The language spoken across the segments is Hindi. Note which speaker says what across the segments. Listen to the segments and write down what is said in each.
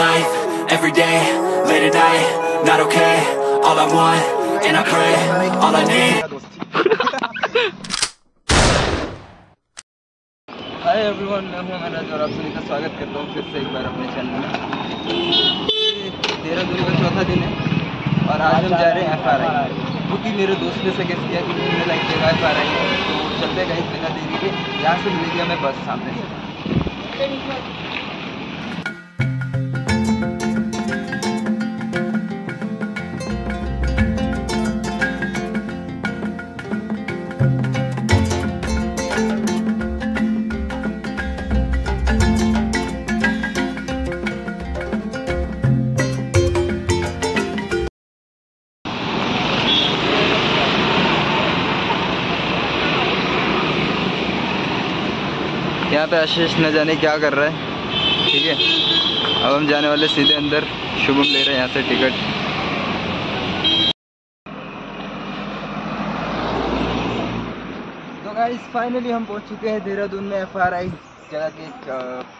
Speaker 1: life, every day, late at night, not okay. All I want, and I pray, all I need.
Speaker 2: Hi everyone मैं हूँ मनोज और आप सभी का स्वागत करता हूँ फिर से एक बार अपने चैनल में देहरादून का चौथा दिन है और आज हम जा रहे हैं एफ़ आर आई क्योंकि मेरे दोस्त ने सजेस्ट किया कि घूमने लाइक जगह एफ़ आर आई है तो चलते गए बिना देरी के यहाँ से मिलेगी हमें बस सामने से यहाँ पे आशीष न जाने क्या कर रहा है। ठीक है? अब हम जाने वाले सीधे अंदर। शुभम ले रहे हैं यहाँ से टिकट। तो गाइस फाइनली हम पहुँच चुके हैं देहरादून में एफ़ आर आई जगह की एक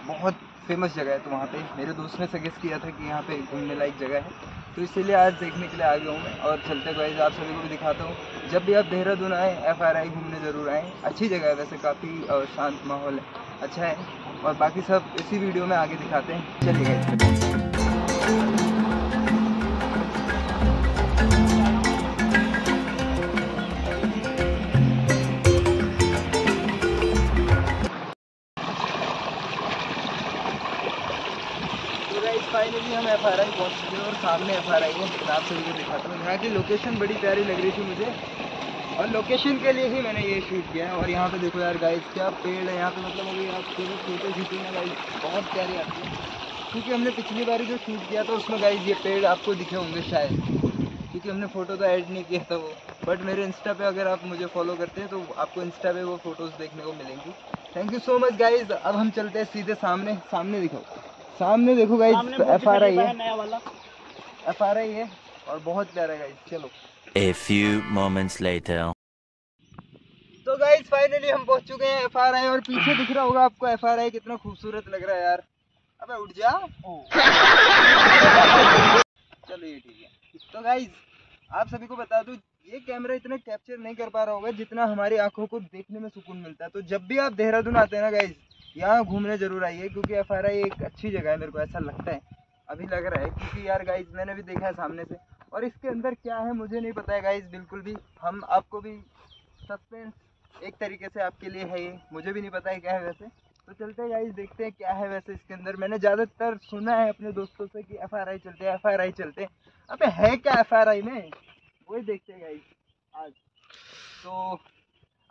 Speaker 2: बहुत फ़ेमस जगह है तो वहाँ पे। मेरे दोस्त ने सजेस्ट किया था कि यहाँ पे घूमने लायक जगह है। तो इसीलिए आज देखने के लिए आ गया हूँ मैं, और चलते गाइस आप सभी को भी दिखाता हूँ। जब भी आप देहरादून आएँ एफ़ आर आई घूमने ज़रूर आएँ। अच्छी जगह है वैसे, काफ़ी शांत माहौल है। अच्छा है। और बाकी सब इसी वीडियो में आगे दिखाते हैं। चलिए गाइस हम एफ़ आर आई पहुँच चुके हैं और सामने एफ़ आर आई है आप सभी को दिखाता हूँ। यहाँ की लोकेशन बड़ी प्यारी लग रही थी मुझे। और लोकेशन के लिए ही मैंने ये शूट किया है। और यहाँ पे देखो यार गाइस क्या पेड़ है। यहाँ पे मतलब अभी आप फ़ोटो खींचेंगे गाइस बहुत प्यारी आती है। क्योंकि हमने पिछली बार जो शूट किया था, उसमें गाइस ये पेड़ आपको दिखे होंगे शायद। क्योंकि हमने फ़ोटो तो ऐड नहीं किया था वो। बट मेरे इंस्टा पे अगर आप मुझे फॉलो करते हैं तो आपको इंस्टा पे वो फ़ोटोज़ देखने को मिलेंगी। Thank you so much guys अब हम चलते हैं सीधे सामने। सामने दिखाओ। सामने देखो गाइज़ एफ़ आर आई है। एफ़ आर आई है और बहुत प्यारा गाइज़ चलो।
Speaker 3: A few moments later.
Speaker 2: तो गाइज़ फाइनली हम पहुँच चुके हैं एफ़ आर आई और पीछे दिख रहा होगा आपको एफ़ आर आई कितना खूबसूरत लग रहा है यार। अबे उठ जा। चलो ये ठीक है। तो गाइज़ आप सभी को बता दूँ ये कैमरा इतना कैप्चर नहीं कर पा रहा होगा जितना हमारी आँखों को देखने में सुकून मिलता है। तो जब भी आप देहरादून आते हैं ना गाइज़ यहाँ घूमने ज़रूर आइए, क्योंकि एफ़ एक अच्छी जगह है मेरे को ऐसा लगता है। अभी लग रहा है, क्योंकि यार गाइज़ मैंने भी देखा है सामने से। और इसके अंदर क्या है, मुझे नहीं पता है गाइज़ बिल्कुल भी। हम आपको भी सस्पेंस एक तरीके से आपके लिए है ये। मुझे भी नहीं पता है क्या है वैसे। तो चलते हैं गाइज़ देखते हैं क्या है वैसे इसके अंदर। मैंने ज़्यादातर सुना है अपने दोस्तों से कि एफ़ चलते हैं एफ़ चलते हैं। अबे है क्या एफ़ में? वही देखते हैं गाइज़ आज। तो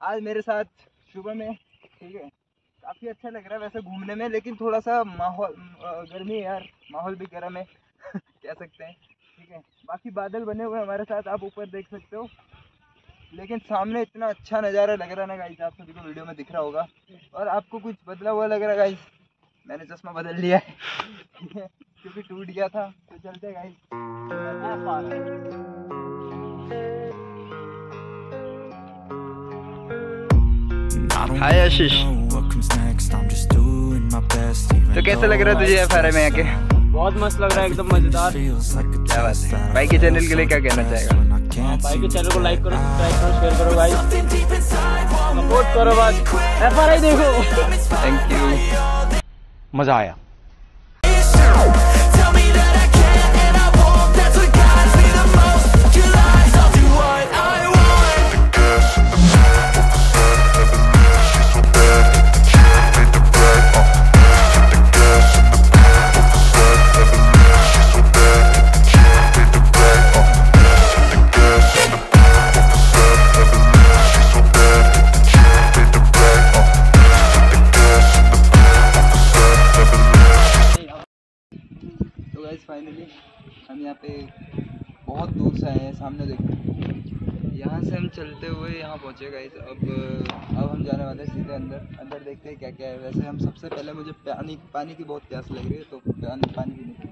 Speaker 2: आज मेरे साथ शुभम है ठीक है? काफ़ी अच्छा लग रहा है वैसे घूमने में, लेकिन थोड़ा सा माहौल गर्मी है यार, माहौल भी गर्म है, कह सकते हैं, ठीक है। बाकी बादल बने हुए हमारे साथ, आप ऊपर देख सकते हो। लेकिन सामने इतना अच्छा नज़ारा लग रहा है ना गाइस आप सभी को वीडियो में दिख रहा होगा। और आपको कुछ बदला हुआ लग रहा है गाइस मैंने चश्मा बदल लिया है क्योंकि टूट गया था तो चलते गाइस हाय आशीष तो कैसा लग रहा है तुझे एफ़ में आके
Speaker 4: बहुत मस्त लग रहा है एकदम मज़ेदार।
Speaker 2: क्या बात है? भाई के चैनल के लिए क्या कहना चाहेगा?
Speaker 4: भाई के चैनल को लाइक करो सब्सक्राइब करो शेयर करो भाई। सपोर्ट करो बस एफ़ आर आई देखो।
Speaker 2: थैंक यू
Speaker 4: मज़ा आया।
Speaker 2: फाइनली हम यहाँ पे बहुत दूर से आए हैं, सामने देखो। यहाँ से हम चलते हुए यहाँ पहुँचे गाइस अब अब हम जाने वाले हैं सीधे अंदर। अंदर देखते हैं क्या क्या है। वैसे हम सबसे पहले मुझे पानी पानी की बहुत प्यास लग रही है तो पानी पानी नहीं की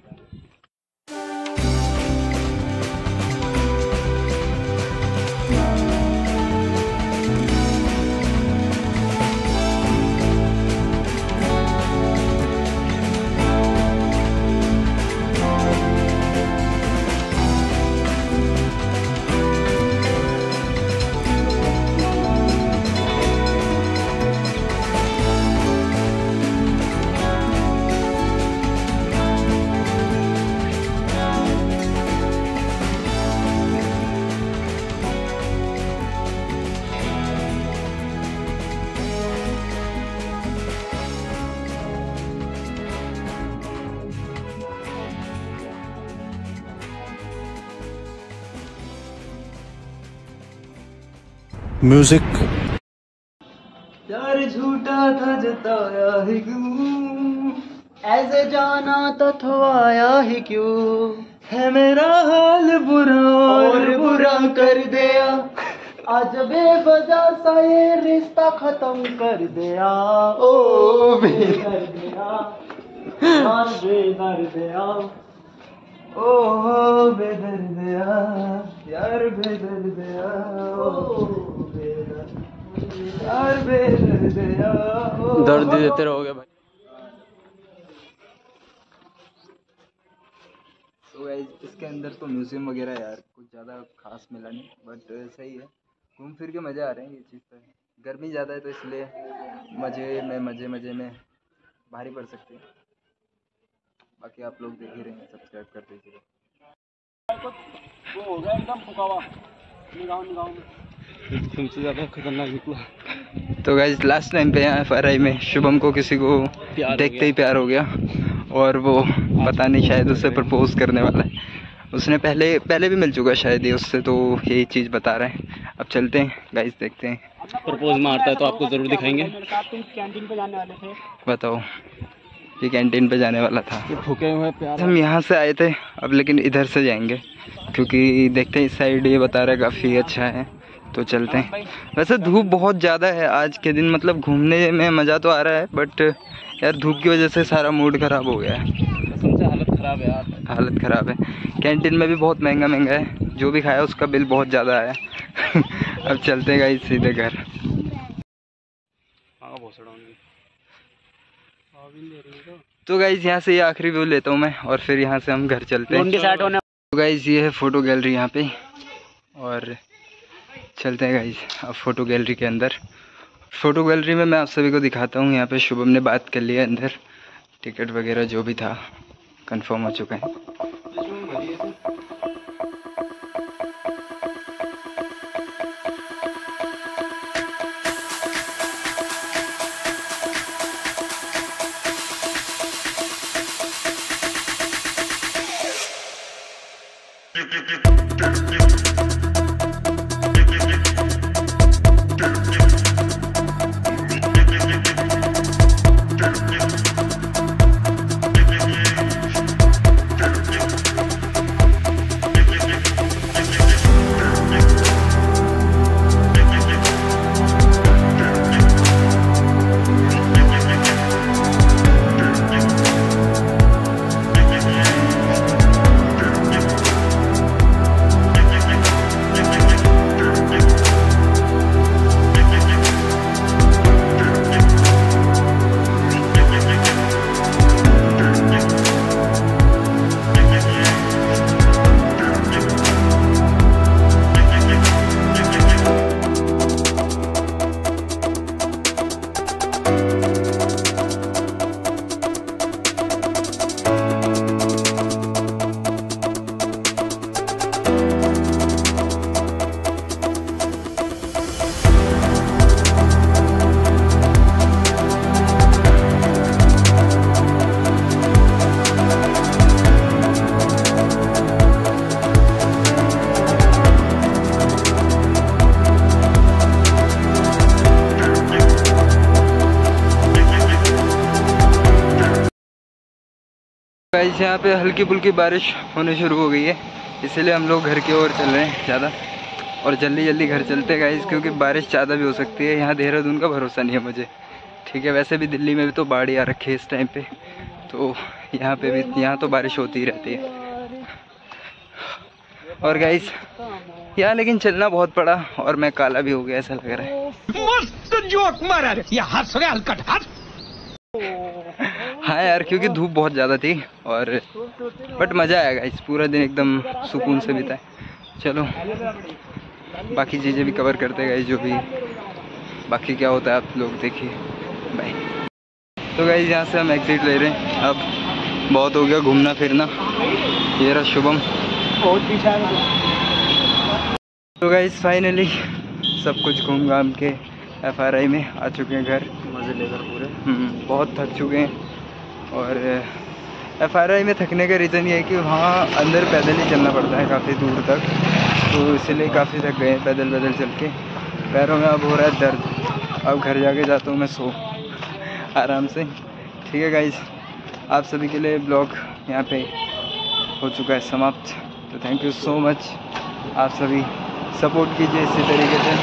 Speaker 5: म्यूज़िक
Speaker 2: प्यार झूठा था जताया ही क्यों?
Speaker 4: ऐसे जाना तो थवाया ही क्यों?
Speaker 2: है मेरा हाल बुरा
Speaker 4: और बुरा कर दिया। आज बेवजह सा ये रिश्ता खत्म कर दिया। ओ, बेदर दिया। यार बेदर दिया।
Speaker 2: ओ बेदर्दिया ओ यार बेदर्दिया ओ।
Speaker 4: दर्द देते रहोगे भाई।
Speaker 2: तो इसके अंदर तो म्यूज़ियम वगैरह यार कुछ ज़्यादा खास मिला नहीं बट सही है। घूम फिर के मज़े आ रहे हैं ये चीज़ है गर्मी ज़्यादा है तो इसलिए मज़े में मज़े मज़े में भारी पड़ सकती है। बाकी आप लोग देख ही रहे हैं सब्सक्राइब कर दीजिएगा।
Speaker 4: वो हो गया एकदम फुका निगाह निगाह में। तुमसे ज़्यादा खतरनाक निकला।
Speaker 2: तो गाइज़ लास्ट टाइम पे यहाँ एफ़ में शुभम को किसी को देखते ही प्यार हो गया और वो पता नहीं शायद उससे प्रपोज करने वाला है। उसने पहले पहले भी मिल चुका शायद ये उससे तो यही चीज़ बता रहे हैं। अब चलते हैं गाइज़ देखते हैं।
Speaker 4: प्रपोज मारता है तो आपको ज़रूर दिखाएँगे। कैंटीन पे जाने वाले थे
Speaker 2: बताओ ये कैंटीन पे जाने वाला था।
Speaker 4: भूखे हुए प्यार
Speaker 2: हम यहाँ से आए थे अब लेकिन इधर से जाएँगे क्योंकि देखते हैं इस साइड ये बता रहा है काफ़ी अच्छा है। तो चलते हैं। वैसे धूप बहुत ज़्यादा है आज के दिन मतलब घूमने में मज़ा तो आ रहा है बट यार धूप की वजह से सारा मूड ख़राब हो गया है।
Speaker 4: हालत ख़राब है यार।
Speaker 2: हालत ख़राब है। कैंटीन में भी बहुत महँगा महँगा है। जो भी खाया उसका बिल बहुत ज़्यादा आया। अब चलते गए सीधे घर।
Speaker 4: हाँ
Speaker 2: तो गाइज़ यहाँ से ये आखिरी व्यू लेता हूँ मैं और फिर यहाँ से हम घर चलते हैं। तो गाइज़ ये है फ़ोटो गैलरी यहाँ पे और चलते हैं गाइज़ अब फ़ोटो गैलरी के अंदर। फ़ोटो गैलरी में मैं आप सभी को दिखाता हूँ, यहाँ पे शुभम ने बात कर लिया अंदर। टिकट वगैरह जो भी था कंफर्म हो चुका है। गाइस यहाँ पे हल्की फुल्की बारिश होने शुरू हो गई है। इसीलिए हम लोग घर की ओर चल रहे हैं ज़्यादा। और जल्दी जल्दी घर चलते हैं गाइस क्योंकि बारिश ज़्यादा भी हो सकती है। यहाँ देहरादून का भरोसा नहीं है मुझे। ठीक है, वैसे भी दिल्ली में भी तो बाढ़ आ रखी है इस टाइम पे। तो यहाँ पे भी, यहाँ तो बारिश होती ही रहती है। और गाइस यहाँ लेकिन चलना बहुत पड़ा और मैं काला भी हो गया, ऐसा लग रहा है। हाँ यार क्योंकि धूप बहुत ज़्यादा थी और बट मज़ा आएगा इस पूरा दिन एकदम सुकून से बीता है चलो बाकी चीज़ें भी कवर करते गए जो भी। बाकी क्या होता है आप लोग देखिए। बाय तो गाइज़ यहाँ से हम एग्जिट ले रहे हैं। अब बहुत हो गया घूमना फिरना। ये रहा शुभम।
Speaker 4: बहुत पीछा
Speaker 2: तो गई फाइनली सब कुछ घूम घाम के एफआरआई में आ चुके हैं घर।
Speaker 4: मज़े लेकर पूरे।
Speaker 2: हम्म, बहुत थक चुके हैं। और एफ़ में थकने का रीज़न ये है कि वहाँ अंदर पैदल ही चलना पड़ता है काफ़ी दूर तक। तो इसीलिए काफ़ी थक गए पैदल पैदल चल के। पैरों में अब हो रहा है दर्द। अब घर जाके जाता हूँ मैं सो। आराम से। ठीक है गाइज़ आप सभी के लिए ब्लॉग यहाँ पे हो चुका है समाप्त। तो थैंक यू सो मच आप सभी सपोर्ट कीजिए इसी तरीके से।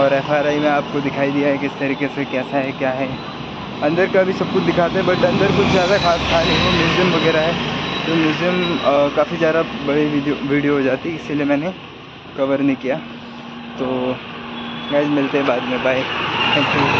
Speaker 2: और एफआरआई में आपको दिखाई दिया है किस तरीके से कैसा है, क्या है। अंदर का भी सब कुछ दिखाते हैं बट अंदर कुछ ज़्यादा खास नहीं, वो म्यूज़ियम वगैरह है। तो म्यूज़ियम काफ़ी ज़्यादा बड़ी वीडियो वीडियो हो जाती, इसीलिए मैंने कवर नहीं किया। तो गैज मिलते हैं बाद में बाय थैंक यू